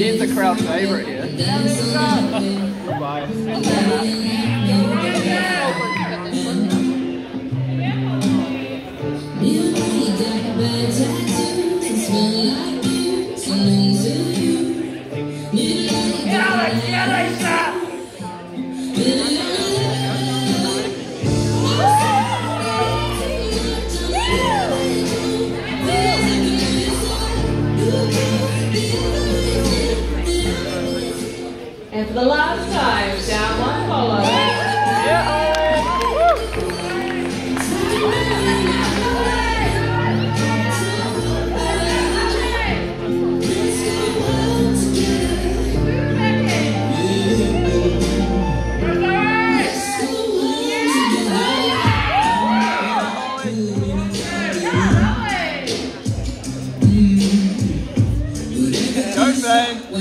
I the crowd favourite here. And for the last time, down one follows. Yeah,